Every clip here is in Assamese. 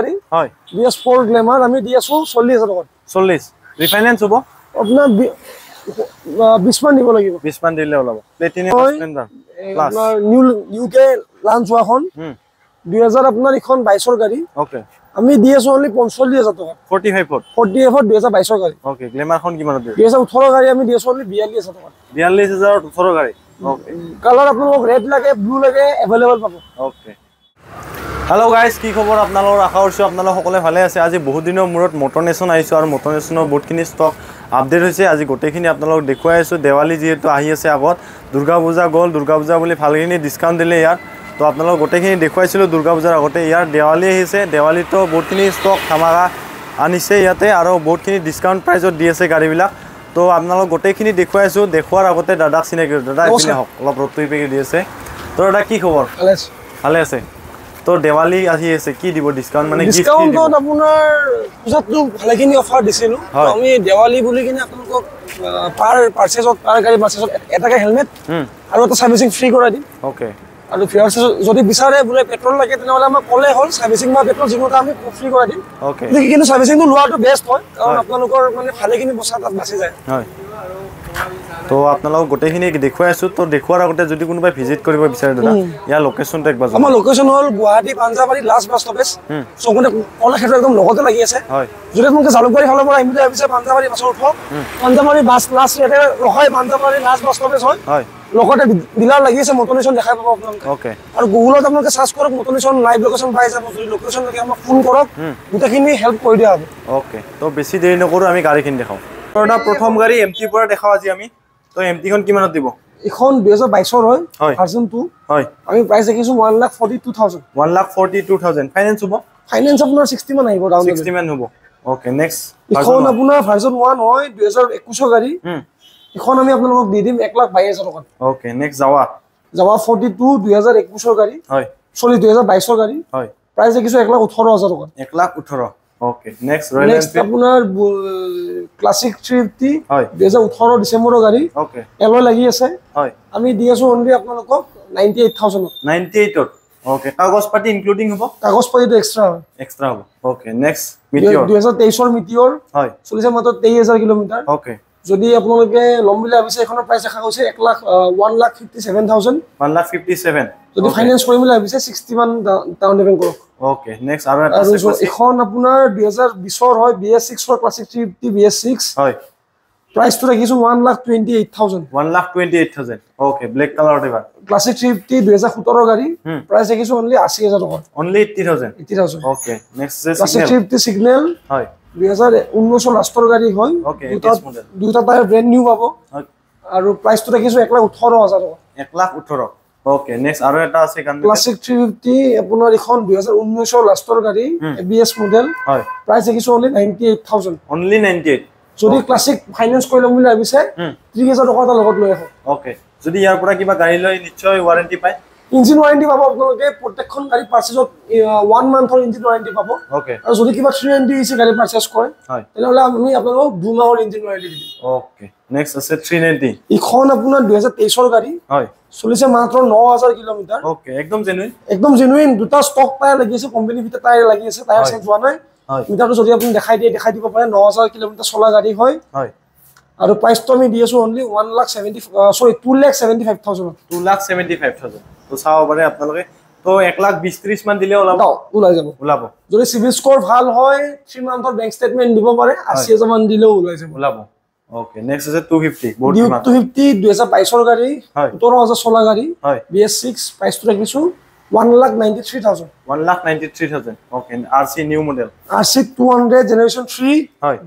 গাড়ী হয়। বি এছ ফ'ৰ গ্লেমাৰ আমি দি আছো চল্লিছ হাজাৰ টকাত চল্লিছ ৰিফাইনেন্স হ'ব? আপোনাৰ বি- আহ, বিছ মান দিব লাগিব। বিছ মান দিলে ওলাব। প্লেটিনিয়াম হয়। স্প্লেণ্ডাৰ এই Plus. আপোনাৰ লাঞ্চ হোৱাখন এইখন বাইছৰ গাড়ী। অ'কে আমি দি আছো অনলি পঞ্চল্লিছ হাজাৰ টকা। ফৰ্টি ফাইভত ফৰ্টি এফত দুহেজাৰ বাইছৰ গাড়ী। অ'কে গ্লেমাৰখন কিমানত দিয়ে? দুহেজাৰ ওঠৰ গাড়ী আমি দি আছো অনলি বিয়াল্লিছ হাজাৰ টকা। বিয়াল্লিছ হাজাৰত ওঠৰ গাড়ী। কালাৰ আপোনালোকক ৰেড লাগে ব্লু লাগে এভেইলেবল পাব। অ'কে হেল্ল' গাইজ কি খবৰ? আপোনালোকৰ আশা কৰিছোঁ আপোনালোক সকলোৱে ভালে আছে। আজি বহুত দিনৰ মূৰত মটৰ নেশ্যন আহিছোঁ আৰু মটৰ নেশ্যনৰ বহুতখিনি ষ্টক আপডেট হৈছে। আজি গোটেইখিনি আপোনালোকক দেখুৱাই আছোঁ। দেৱালী যিহেতু আহি আছে আগত দুৰ্গা পূজা গ'ল। দুৰ্গা পূজা বুলি ভালখিনি ডিছকাউণ্ট দিলে ইয়াত। তো আপোনালোক গোটেইখিনি দেখুৱাইছিলোঁ দুৰ্গা পূজাৰ আগতে। ইয়াৰ দেৱালী আহিছে। দেৱালীতো বহুতখিনি ষ্টক ধামাকা আনিছে ইয়াতে আৰু বহুতখিনি ডিছকাউণ্ট প্ৰাইজত দি আছে গাড়ীবিলাক। তো আপোনালোক গোটেইখিনি দেখুৱাই আছোঁ। দেখুৱাৰ আগতে দাদাক চিনাকি। দাদা এইপিনে হওক। অলপ ৰ'দটো ইপিনে দি আছে। তো দাদা কি খবৰ? ভালে আছে? তো দেৱালী আহি আছে কি দিব ডিছকাউণ্ট মানে? ডিছকাউণ্টত আপোনাৰ পূজাততো ভালেখিনি অফাৰ দিছিলোঁ। আমি দেৱালী বুলি কিনে আপোনালোকক পাৰ পাৰ্চেজত পাৰ গাড়ী পাৰ্চেজত এটাকে হেলমেট আৰু এটা ছাৰ্ভিচিং ফ্ৰী কৰাই দিম। অ'কে আৰু ফিয়াৰ যদি বিচাৰে বোলে পেট্ৰল লাগে তেনেহ'লে আমাক ক'লে হ'ল ছাৰ্ভিচিং বা পেট্ৰল যিকোনো এটা আমি ফ্ৰী কৰাই দিম। কিন্তু ছাৰ্ভিচিংটো লোৱাটো বেষ্ট হয় কাৰণ আপোনালোকৰ মানে ভালেখিনি পইচা তাত বাচি যায়। হয়। তো আপোনালোকক গোটেইখিনি দেখুৱাই আছোঁ। তো দেখুৱাৰ আগতে যদি কোনোবাই ভিজিট কৰিব বিচাৰে দাদা ইয়াৰ লোকেশ্যনটো একবাৰ। আমাৰ লোকেশ্যন হ'ল Guwahati Panjabari last bus stoppage. চকুতে Kalakshetra একদম লগতে লাগি আছে। হয়। যদি আপোনালোকে জালুকবাৰী ফালৰ পৰা আহিম বুলি ভাবিছে পাঞ্জাবাৰী বাছত উঠক পাঞ্জাবাৰী বাছ লাষ্ট ইয়াতে ৰখাই পাঞ্জাবাৰী লাষ্ট বাছ ষ্টপেজ হয়। হয়। লগতে ডিলাৰ লাগি আছে মটনিশ্যন দেখাই পাব আপোনালোকে। আৰু গুগলত আপোনালোকে চাৰ্চ কৰক মটনিশ্যন লাইভ লোকেশ্যন পাই যাব। যদি লোকেশ্যন লাগে আমাক ফোন কৰক। গোটেইখিনি হেল্প কৰি দিয়া হ'ব। অ'কে তো বেছি দেৰি নকৰোঁ আমি গাড়ীখিনি দেখাওঁ। প্ৰথম গাড়ী এম টিৰ পৰা দেখাওঁ আজি আমি। তো এম টিখন কিমানত দিব? এইখন দুহেজাৰ বাইছৰ হয়। ভাৰ্জন টু হয়। আমি প্ৰাইচ দেখিছোঁ one lakh forty two thousand one lakh forty two thousand finance হ'ব? ফাইনেন্স আপোনাৰ ছিক্সটি মান আহিব ডাউন ছিক্সটি মান হ'ব। অ'কে নেক্সট এইখন আপোনাৰ ভাৰ্জন ওৱান হয় দুহেজাৰ একৈছৰ গাড়ী। এইখন আমি আপোনালোকক দি দিম এক লাখ বাইছ হাজাৰ টকাত। অ'কে নেক্সট যাৱা যাৱা ফৰ্টি টু দুহেজাৰ একৈছৰ গাড়ী। হয়। চৰি দুহেজাৰ বাইছৰ গাড়ী। হয়। প্ৰাইচ দেখিছোঁ এক লাখ ওঠৰ হাজাৰ টকাত। এক লাখ ওঠৰ। Okay next Royal next Enfield আপোনাৰ ক্লাছিক থ্ৰী ফিফটি হয়। দুহেজাৰ ওঠৰ ডিচেম্বৰৰ গাড়ী। অ'কে এলয় লাগি আছে। হয়। আমি দি আছোঁ অনলি আপোনালোকক নাইণ্টি এইট থাউজেণ্ডত নাইণ্টি এইটত অ'কে কাগজ পাতি ইনক্লুডিং হ'ব? কাগজ পাতিটো এক্সট্ৰা হয়। এক্সট্ৰা হ'ব। অ'কে নেক্সট মিটিঅৰ দুহেজাৰ তেইছৰ মিটিয়ৰ হয়। চলিছে মাত্ৰ তেইছ হাজাৰ কিলোমিটাৰ। অ'কে যদি আপোনালোকে ল'ম বুলি ভাবিছে এইখনৰ প্ৰাইচ দেখা গৈছে এক lakh one lakh fifty seven thousand one lakh fifty seven যদি ফাইনেন্স কৰিম বুলি ভাবিছে ছিক্সটি মান ডাউন পে'মেণ্ট কৰক। অ'কে নেক্সট আৰু। এইখন আপোনাৰ দুহেজাৰ বিছৰ হয় বি এছ ছিক্সৰ classic three fifty B S six হয়। প্ৰাইচটো ৰাখিছোঁ one lakh twenty eight thousand one lakh twenty eight thousand okay black কালাৰত এইবাৰ। ক্লাছিক থ্ৰী ফিফটি দুহেজাৰ সোতৰ গাড়ী। প্ৰাইচ ৰাখিছোঁ অনলি আশী হাজাৰ টকা। Only eighty thousand eighty thousand okay next classic three fifty signal হয়। দুহেজাৰ ঊনৈছৰ লাষ্টৰ গাড়ী হয় Okay, দুটা 80s model. দুটা টায়াৰ ব্ৰেণ্ড নিউ পাব। হয়। আৰু প্ৰাইচটো ৰাখিছোঁ এক লাখ ওঠৰ হাজাৰ টকা। এক লাখ ওঠৰ। অ'কে নেক্সট আৰু এটা আছে গান ক্লাছিক থ্ৰী ফিফটি আপোনাৰ এইখন দুহেজাৰ ঊনৈছৰ লাষ্টৰ গাড়ী হুম। এ বি এছ মডেল হয়। প্ৰাইচ ৰাখিছোঁ only ninety eight thousand only ninety eight যদি ক্লাছিক ফাইনেন্স কৰি ল'ম বুলি ভাবিছে হুম। ত্ৰিছ হাজাৰ টকা এটা লগত লৈ আহক অ'কে যদি ইয়াৰ পৰা কিবা গাড়ী লৈ নিশ্চয় ৱাৰেণ্টি পায়। ইঞ্জিন ৱাৰেণ্টি পাব আপোনালোকে প্ৰত্যেকখন গাড়ী পাৰ্চেজত ওৱান মান্থৰ ইঞ্জিন ৱাৰেণ্টি পাব। আৰু যদি কিবা থ্ৰী নাইণ্টি ইচি গাড়ী পাৰ্চেছ কৰে হয়। তেনেহ'লে আমি আপোনালোকক দুমাহৰ ইঞ্জিন ৱাৰেণ্টি দিম। অ'কে নেক্সট আছে থ্ৰী নাইণ্টি ইখন আপোনাৰ দুহেজাৰ তেইছৰ গাড়ী হয়। চলিছে মাত্ৰ ন হাজাৰ কিলোমিটাৰ। অ'কে একদম জেনুইন একদম জেনুইন দুটা ষ্টক টায়াৰ লাগি আছে কোম্পানীৰ ভিতৰত টায়াৰ লাগি আছে টায়াৰ। চেঞ্জ হোৱা নাই। মিটাৰটো যদি আপুনি দেখাই দিয়ে দেখাই দিব পাৰে ন হাজাৰ কিলোমিটাৰ চলা গাড়ী হয়। হয়। আৰু প্ৰাইচটো আমি দি আছোঁ only one lakh seventy sorry two lakh seventy five থাউজেণ্ডত two lakh seventy five thousand তো চাব পাৰে আপোনালোকে। তো এক লাখ বিছ ত্ৰিছ মান দিলে ওলাব। ওলাই যাব। ওলাব। যদি চিভিল স্ক'ৰ ভাল হয় থ্ৰী মান্থৰ বেংক ষ্টেটমেণ্ট দিব পাৰে আশী হাজাৰ মান দিলেও ওলাই যাব। ওলাব। অ'কে নেক্সট আছে টু ফিফটি বহুত ডিউক কিমান? টু ফিফটি দুহেজাৰ বাইছৰ গাড়ী হয়। সোতৰ হাজাৰ চলা গাড়ী হয়। বি এছ ছিক্স প্ৰাইচটো ৰাখিছোঁ one lakh ninety three thousand one lakh ninety three thousand okay R C new model R C two hundred generation three হয়।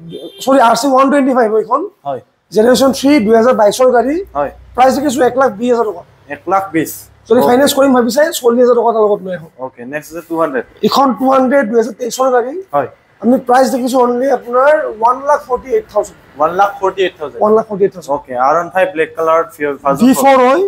Sorry R C one twenty five এইখন। হয়। জেনেৰেশ্যন থ্ৰী দুহেজাৰ বাইছৰ গাড়ী। হয়। প্ৰাইচ দেখিছোঁ এক লাখ বিছ হাজাৰ টকা। এক লাখ বিছ যদি ফাইনেন্স কৰিম ভাবিছে চল্লিছ হাজাৰ টকা তাৰ লগত লৈ আহক নেক্সট আছে টু হাণ্ড্ৰেড এইখন টু হাণ্ড্ৰেড দুহেজাৰ তেইছৰ গাড়ী হয়। আমি প্ৰাইচ দেখিছোঁ অনলি আপোনাৰ one lakh forty eight thousand one lakh forty eight thousand one lakh forty eight thousand okay R one five black কালাৰত ভি ফ'ৰ হয়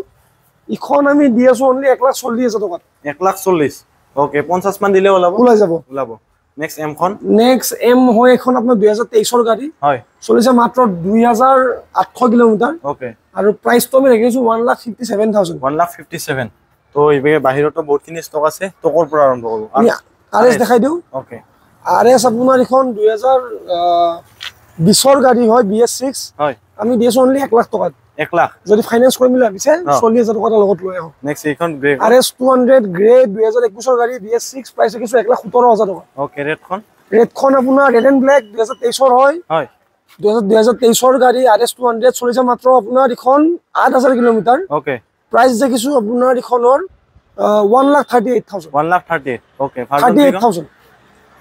ইখন আমি দি আছোঁ অনলি এক লাখ চল্লিছ হাজাৰ টকাত। এক লাখ চল্লিছ অ'কে পঞ্চাছ মান দিলে ওলাব। ওলাই যাব। ওলাব। নেক্সট এমখন নেক্সট এম হয় এখন আপোনাৰ দুহেজাৰ তেইছৰ গাড়ী। হয়। চলিছে মাত্ৰ দুই হাজাৰ আঠশ কিলোমিটাৰ। অ'কে আৰু প্ৰাইচটো আমি ৰাখিছোঁ one lakh fifty seven thousand one lakh fifty seven তো এইভাগে বাহিৰতো বহুতখিনি ষ্টক আছে তো ক'ৰ পৰা আৰম্ভ কৰোঁ। আৰ এছ দেখাই দিওঁ। অ'কে আৰ এছ আপোনাৰ এইখন দুহেজাৰ আহ, বিছৰ গাড়ী হয় বি এছ ছিক্স হয়। আমি দি আছো অনলি এক লাখ টকাত। এক লাখ। যদি ফাইনেন্স কৰিম বুলি ভাবিছে অ। চল্লিছ হাজাৰ টকা লগত লৈ আহক। নেক্সট এইখন grey R S two hundred grey দুহেজাৰ একৈছৰ গাড়ী বি এছ ছিক্স প্ৰাইচ ৰাখিছোঁ এক লাখ সোতৰ হাজাৰ টকা। অ'কে ৰেডখন ৰেডখন আপোনাৰ ৰেড এণ্ড ব্লেক দুহেজাৰ তেইছৰ হয়। হয়। দুহেজাৰ দুহেজাৰ তেইছৰ গাড়ী আৰ এছ টু হাণ্ড্ৰেড চলিছে মাত্ৰ আপোনাৰ এইখন আঠ হাজাৰ কিলোমিটাৰ। অ'কে। প্ৰাইচ দেখিছোঁ আপোনাৰ এইখনৰ one lakh thirty eight thousand one lakh thirty eight okay thirty eight thousand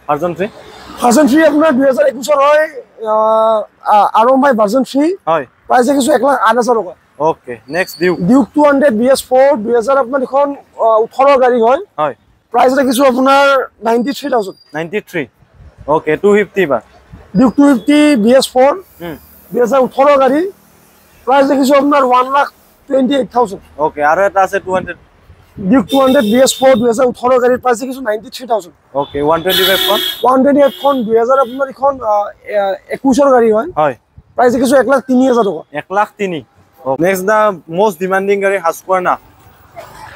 version three version three আপোনাৰ দুহেজাৰ একৈছৰ হয় R M by version three হয়। প্ৰাইচ দেখিছোঁ এক লাখ আঠ হাজাৰ টকা। Okay next Duke Duke two hundred B S four দুহেজাৰ আপোনাৰ এইখন ওঠৰৰ গাড়ী হয়। হয়। প্ৰাইচ দেখিছোঁ আপোনাৰ ninety three thousand ninety three okay two fifty বা Duke two fifty B S four দুহেজাৰ ওঠৰৰ গাড়ী। প্ৰাইচ দেখিছোঁ আপোনাৰ one lakh twenty eight thousand okay আৰু এটা আছে two hundred Duke two hundred B S four দুহেজাৰ ওঠৰৰ গাড়ীৰ প্ৰাইচ দেখিছোঁ ninety three thousand okay one twenty ফাইভখন one twenty দুহেজাৰ আপোনাৰ এইখন একৈছৰ গাড়ী হয়। হয়। প্ৰাইচ দেখিছোঁ এক লাখ তিনি হাজাৰ টকা। এক লাখ তিনি। নেক্সট দ্য মষ্ট ডিমাণ্ডিং গাড়ী হাজকোৱাৰ্ণা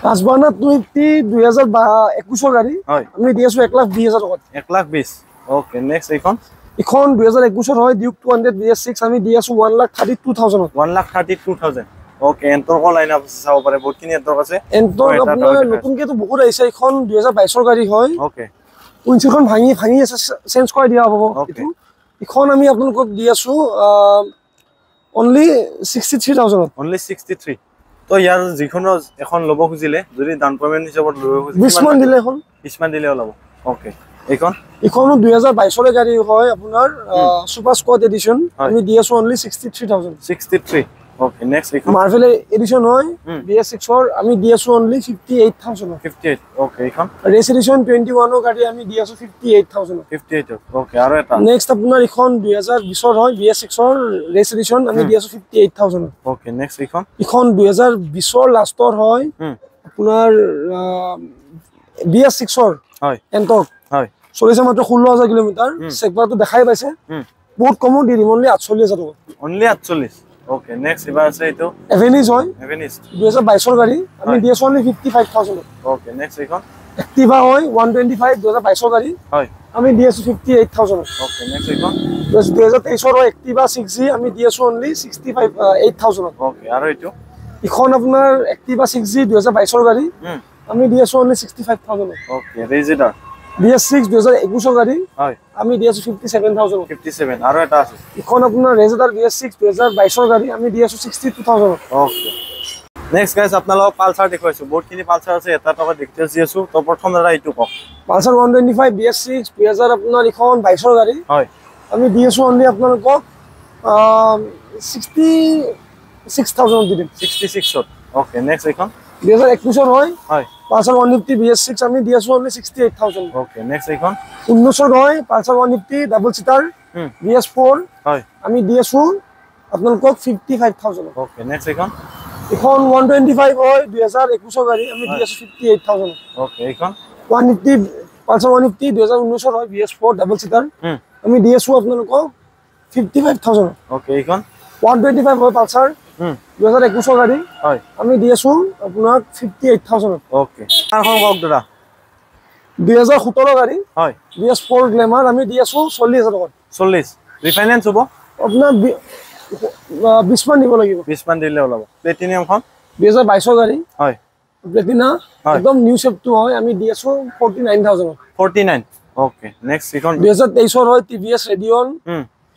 ৰাজবানা টু ফিফটি দুহেজাৰ বা- একৈছৰ গাড়ী হয়। আমি দি আছোঁ এক লাখ বিছ হাজাৰ টকাত। এক লাখ বিছ অ'কে নেক্সট এইখন? এইখন দুহেজাৰ একৈছৰ হয় Duke two hundred B S six আমি দি আছোঁ ওৱান লাখ থাৰ্টি টু থাউজেণ্ডত one lakh thirty two thousand okay এণ্টৰ্কৰ line up আছে চাব পাৰে বহুতখিনি এণ্টৰ্ক আছে। এটা আপোনাৰ এটা নতুনকেতো বহুত আহিছে এইখন দুহেজাৰ বাইছৰ গাড়ী হয়। অ'কে উইনচিলখন ভাঙি ভাঙি আছে চেঞ্জ কৰাই দিয়া হ'ব. এইটো এইখন আমি আপোনালোকক দি আছোঁ অনলি ছিক্সটি থ্ৰী থাউজেণ্ডত অনলি ছিক্সটি থ্ৰী তো ইয়াৰ যিকোনো এখন ল'ব খুজিলে যদি ডাউন পে'মেণ্ট হিচাপত ল'ব খুজিলে বিছমান দিলে এখন বিছমান দিলে ওলাব অ'কে এইখন? এইখনো দুহেজাৰ বাইছৰে গাড়ী হয় আপোনাৰ ছুপাৰ স্কোৱাড এডিশ্যন। আমি দি আছোঁ only sixty three thousand sixty three next এইখন মাৰ্ভেল এডিশ্যন হয়। বি এছ ছিক্সৰ আমি দি আছোঁ অনলি ফিফটি এইট থাউজেণ্ডত ফিফটি এইট অ'কে এইখন ৰেচ এডিশ্যন টুৱেণ্টি ওৱানৰ গাড়ী আমি দি আছোঁ ফিফটি এইট থাউজেণ্ডত ফিফটি এইট অ'কে আৰু এটা? নেক্সট আপোনাৰ এইখন দুহেজাৰ বিছৰ হয় বি এছ ছিক্সৰ ৰেচ এডিশ্যন আমি দি আছোঁ ফিফটি এইট থাউজেণ্ডত অ'কে নেক্সট এইখন ইখন দুহেজাৰ বিছৰ লাষ্টৰ হয় আপোনাৰ বি এছ ছিক্সৰ হয়। এণ্টক হয়। চলিছে মাত্ৰ ষোল্ল হাজাৰ কিলোমিটাৰ চেকবাৰটো দেখাই পাইছে। বহুত কমো দি দিম অনলি আঠচল্লিছ হাজাৰ টকা। অনলি আঠচল্লিছ? অ'কে নেক্সট এইবাৰ আছে এইটো এভেনিজ হয় এভেনিষ্ট দুহেজাৰ বাইছৰ গাড়ী। আমি হয়। দি আছোঁ অনলি ফিফটি ফাইভ থাউজেণ্ডত অ'কে নেক্সট এইখন? এক্টিভা হয় ওৱান টুৱেণ্টি ফাইভ দুহেজাৰ বাইছৰ গাড়ী। হয়। আমি দি আছোঁ ফিফটি এইট থাউজেণ্ডত অ'কে নেক্সট এইখন? দুহেজাৰ তেইছৰ হয় এক্টিভা ছিক্স জি আমি দি আছোঁ অনলি ছিক্সটি ফাইভ এইট থাউজেণ্ডত অ'কে আৰু এইটো? ইখন আপোনাৰ এক্টিভা ছিক্স জি দুহেজাৰ বাইছৰ গাড়ী। আমি দি আছোঁ অনলি ছিক্সটি ফাইভ থাউজেণ্ডত অ'কে ৰেজিডাৰ এছ ছিক্স দুহেজাৰ একৈছৰ গাড়ী। আমি দি আছোঁ ফিফটি ছেভেন থাউজেণ্ডত ফিফটি ছেভেন আৰু এটা আছে। ইখন আপোনাৰ ৰেজেটাৰ বি এছ ছিক্স দুহেজাৰ বাইছৰ গাড়ী আমি দি আছোঁ ছিক্সটি টু থাউজেণ্ডত অ'কে নেক্সট গাইজ আপোনালোকক পালচাৰ দেখুৱাইছোঁ। বহুতখিনি পালচাৰ আছে এটা টকা ডিটেইলছ দি আছোঁ। তো প্ৰথম দাদা এইটো কওক। Pulsar one twenty five B S six দুহেজাৰ আপোনাৰ ইখন বাইছৰ গাড়ী। হয়। আমি দি আছোঁ অনলি আপোনালোকক ছিক্সটি ছিক্স থাউজেণ্ডত দি দিম। ছিক্সটি ছিক্সত অ'কে নেক্সট এইখন। দুহেজাৰ একৈছৰ হয়। হয়। Pulsar one fifty B S six আমি দি আছোঁ only sixty eight thousand okay next এইখন। ঊনৈছৰ হয় Pulsar one fifty double seater um, B S four হয়। আমি দি আছোঁ আপোনালোকক ফিফটি ফাইভ থাউজেণ্ডত অ'কে নেক্সট এইখন ওৱান টুৱেণ্টি ফাইভ হয় দুহেজাৰ একৈছৰ গাড়ী আমি দি আছোঁ ফিফটি এইট থাউজেণ্ডত অ'কে এইখন। One fifty Pulsar one fifty দুহেজাৰ ঊনৈছৰ হয় B S four double seater um, আমি দি আছোঁ আপোনালোকক ফিফটি ফাইভ থাউজেণ্ডত অ'কে এইখন। ওৱান টুৱেণ্টি ফাইভ হয় পালচাৰ উম, দুহেজাৰ একৈছৰ গাড়ী। হয়। আমি দি আছোঁ আপোনাক ফিফটি এইট থাউজেণ্ডত অ'কে কাৰখন কওক দাদা? দুহেজাৰ সোতৰ গাড়ী। হয়। বি এছ ফ'ৰ গ্লেমাৰ আমি দি আছোঁ চল্লিছ হাজাৰ টকাত। চল্লিছ ৰিফাইনেন্স হ'ব? আপোনাৰ বি- আহ, বিছমান দিব লাগিব। বিছমান দিলে ওলাব। প্লেটিনিয়ামখন দুহেজাৰ বাইছৰ গাড়ী। হয়। প্লেটিনা হয়। একদম নিউ চেপটো হয়। আমি দি আছোঁ ফৰ্টি নাইন থাউজেণ্ডত ফৰ্টি নাইন অ'কে নেক্সট এইখন দুহেজাৰ তেইছৰ হয় টি ভি এছ ৰেডিঅন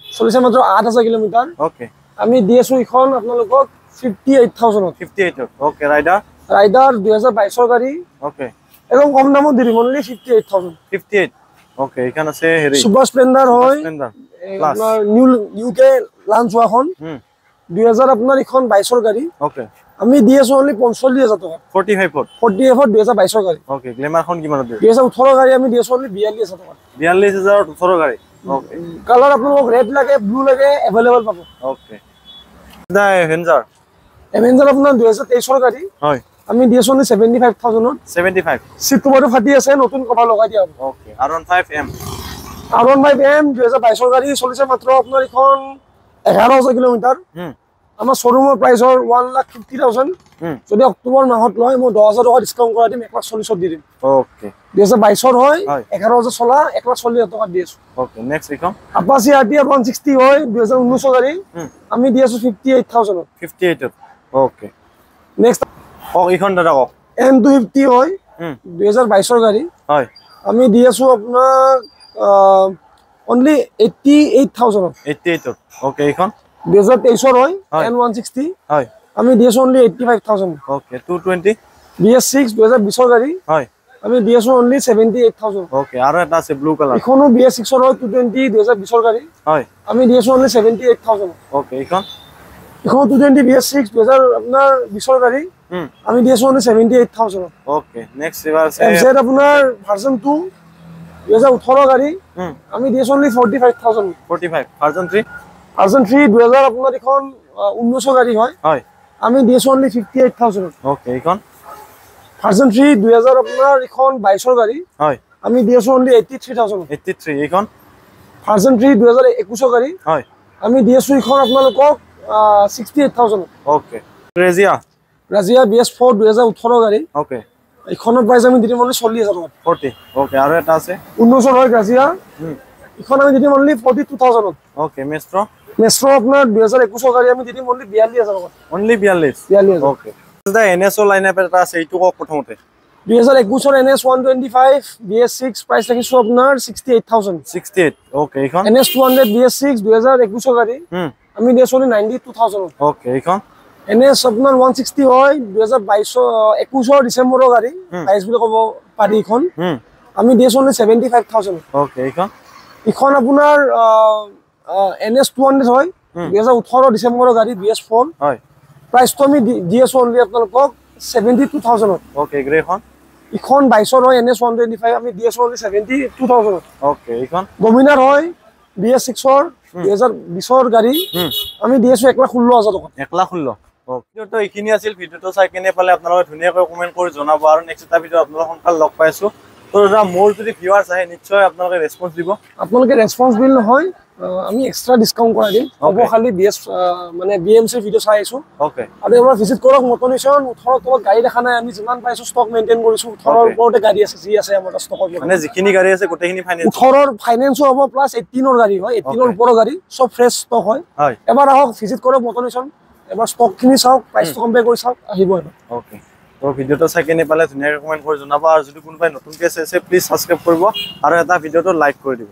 চলিছে মাত্ৰ আঠ হাজাৰ কিলোমিটাৰ। অ'কে আমি দি আছোঁ ইখন আপোনালোকক ফিফটি এইট থাউজেণ্ডত ফিফটি এইটত অ'কে ৰাইডাৰ ৰাইডাৰ দুহেজাৰ বাইছৰ গাড়ী। অ'কে একদম কম দামত দি দিম only fifty eight thousand fifty eight okay এইখন আছে হেৰি। ছুপাৰ স্প্লেণ্ডাৰ হয়. আপোনাৰ নিউ নিউকে লাঞ্চ হোৱাখন দুহেজাৰ আপোনাৰ ইখন বাইছৰ গাড়ী। অ'কে আমি দি আছোঁ অনলি পঞ্চল্লিছ হাজাৰ টকা। ফৰ্টি ফাইভত ফৰ্টি এফত দুহেজাৰ বাইছৰ গাড়ী। অ'কে গ্লেমাৰখন কিমানত দিব দুহেজাৰ ওঠৰ গাড়ী আমি দি আছোঁ অনলি বিয়াল্লিছ হাজাৰ টকা। বিয়াল্লিছ হাজাৰত ওঠৰ গাড়ী। কালাৰ আপোনালোকক ৰেড লাগে ব্লু লাগে এভেইলেবল পাব। অ'কে এভেঞ্জাৰ এভেঞ্জাৰ আপোনাৰ দুহেজাৰ তেইছৰ গাড়ী। হয়। আমি দি আছোঁ ছেভেণ্টি ফাইভ থাউজেণ্ডত ছেভেণ্টি ফাইভ চিট কভাৰটো ফাটি আছে নতুন কভাৰ লগাই দিয়া হ'ব। Okay R one five M R one five M দুহেজাৰ বাইছৰ গাড়ী চলিছে মাত্ৰ আপোনাৰ এইখন এঘাৰ হাজাৰ কিলোমিটাৰ। আমাৰ শ্ব'ৰুমৰ প্ৰাইচৰ ওৱান লাখ ফিফটি থাউজেণ্ড যদি অক্টোবৰ মাহত লয় মই দহ হাজাৰ টকা ডিছকাউণ্ট কৰাই দিম এক লাখ চল্লিছত দি দিম। অ'কে দুহেজাৰ বাইছৰ হয় হয়। এঘাৰ হাজাৰ চলা এক লাখ চল্লিছ হাজাৰ টকাত দি আছো। অ'কে নেক্সট এইখন Apache R T R one sixty হয় দুহেজাৰ ঊনৈছৰ গাড়ী। উম, আমি দি আছো ফিফটি এইট থাউজেণ্ডত ফিফটি এইটত অ'কে নেক্সট কওক এইখন দাদা কওক। এন টু ফিফটি হয় উম, দুহেজাৰ বাইছৰ গাড়ী। হয়। আমি দি আছো আপোনাক অনলি এইটটি এইট থাউজেণ্ডত এইটটি এইটত অ'কে এইখন? দুহেজাৰ তেইছৰ হয় হয়। এন ওৱান ছিক্সটি হয়। আমি দি আছো only eighty five thousand okay two twenty B S six দুহেজাৰ বিছৰ গাড়ী। হয়। আমি দি আছো only seventy eight thousand okay আৰু এটা আছে ব্লু কালাৰ ইখনো বি এছ ছিক্সৰ হয় টু টুৱেণ্টি দুহেজাৰ বিছৰ গাড়ী। হয়। আমি দি আছো only seventy eight thousand okay এইখন ইখন two twenty B S six দুহেজাৰ আপোনাৰ বিছৰ গাড়ী। আমি দি আছো অনলি ছেভেণ্টি এইট থাউজেণ্ডত অ'কে নেক্সট এইবাৰ এফ জেড আপোনাৰ ভাৰ্জন টু দুহেজাৰ ওঠৰ গাড়ী। আমি দি আছো only forty five thousand forty five version three version three দুহেজাৰ আপোনাৰ এইখন ঊনৈছৰ গাড়ী হয়। হয়। আমি দি আছো অনলি ফিফটি এইট থাউজেণ্ডত অ'কে এইখন? ভাৰ্জন থ্ৰী দুহেজাৰ আপোনাৰ এইখন বাইছৰ গাড়ী। হয়। আমি দি আছো অনলি এইটটি থ্ৰী থাউজেণ্ডত এইটটি থ্ৰী এইখন? ভাৰ্জন থ্ৰী দুহেজাৰ একৈছৰ গাড়ী। হয়। আমি দি আছো এইখন আপোনালোকক ছিক্সটি এইট থাউজেণ্ডত অ'কে ৰেজিয়া ৰাজিয়া বি এছ ফ'ৰ দুহেজাৰ ওঠৰ গাড়ী। অ'কে এইখনৰ প্ৰাইচ আমি দিম অনলি চল্লিছ হাজাৰ। টকাত ফৰ্টি অ'কে আৰু এটা আছে? ঊনৈছৰ হয় ৰাজিয়া উম, এইখন আমি দিম অনলি ফৰ্টি টু থাউজেণ্ডত অ'কে মেষ্ট্ৰ মেষ্ট্ৰ আপোনাৰ দুহেজাৰ একৈছৰ গাড়ী আমি দি দিম অনলি বিয়াল্লিছ হাজাৰ অনলি বিয়াল্লিছ বিয়াল্লিছ হাজাৰ। অ'কে এন এছ অ' লাইন আপ এটা আছে এইটো কওক প্ৰথমতে। দুহেজাৰ একৈছৰ N S one twenty five B S six price ৰাখিছোঁ আপোনাৰ sixty eight thousand sixty eight okay এইখন? N S two hundred B S six দুহেজাৰ একৈছৰ গাড়ী উম, আমি দি আছোঁ অনলি নাইণ্টি টু থাউজেণ্ডত অ'কে এইখন? এন এছ আপোনাৰ ওৱান ছিক্সটি হয় দুহেজাৰ বাইছৰ একৈছৰ ডিচেম্বৰৰ গাড়ী। বাইছ বুলি ক'ব পাৰি এইখন। উম, আমি দি আছোঁ অনলি ছেভেণ্টি ফাইভ থাউজেণ্ডত অ'কে এইখন? ইখন আপোনাৰ এন এছ টু হাণ্ড্ৰেড হয় দুহেজাৰ ওঠৰ ডিচেম্বৰৰ গাড়ী বি এছ ফ'ৰ হয়। প্ৰাইচটো আমি দি- আছোঁ অনলি আপোনালোকক ছেভেণ্টি টু থাউজেণ্ডত অ'কে গ্ৰেখন ইখন বাইছৰ হয় N S one twenty five আমি দি আছোঁ অনলি ছেভেণ্টি টু থাউজেণ্ডত অ'কে এইখন? ডমিনাৰ হয় বি এছ ছিক্সৰ দুহেজাৰ বিছৰ গাড়ী। আমি দি আছোঁ এক লাখ ষোল্ল হাজাৰ টকাত এক লাখ ষোল্ল। ভিডিঅ'টো এইখিনি আছিল ভিডিঅ'টো চাই কেনে পালে আপোনালোকে ধুনীয়াকৈ কমেণ্ট কৰি জনাব আৰু নেক্সট এটা ভিডিঅ' আপোনালোকক সোনকালে লগ পাইছোঁ তো দাদা মোৰ যদি ভিউৱাৰ্ছ আহে নিশ্চয় আপোনালোকে ৰেচপঞ্চ দিব। আপোনালোকে ৰেচপন্সিবল নহয় আহ, আমি এক্সট্ৰা ডিছকাউণ্ট কৰাই দিম। হ'ব Okay. খালি বি এছ মানে বি এম চিৰ ভিডিঅ' চাই আহিছোঁ অ'কে আৰু এবাৰ ভিজিট কৰক মটনিশ্যন ওঠৰৰ তলত গাড়ী দেখা নাই আমি যিমান পাইছোঁ ষ্টক মেইনটেইন কৰিছোঁ ওঠৰৰ Okay. ওপৰতে গাড়ী আছে যি আছে আমাৰ ষ্টকত মানে যিখিনি গাড়ী আছে গোটেইখিনি ফাইনেন্স ওঠৰৰ ফাইনেন্সো হ'ব প্লাছ এইটিনৰ গাড়ী হয় এইটিনৰ Okay. ওপৰৰ গাড়ী চব ফ্ৰেছ ষ্টক হয়। হয়। এবাৰ আহক ভিজিট কৰক মটনিশ্যন এবাৰ ষ্টকখিনি চাওক প্ৰাইচটো কম্পেয়াৰ কৰি চাওক আহিব এবাৰ অ'কে তো ভিডিঅ'টো চাই কেনে পালে ধুনীয়াকৈ কমেণ্ট কৰি জনাব আৰু যদি কোনোবাই নতুনকৈ চাইছে প্লিজ ছাবস্ক্ৰাইব কৰিব আৰু এটা ভিডিঅ'টো লাইক কৰি দিব।